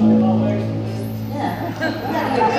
Yeah.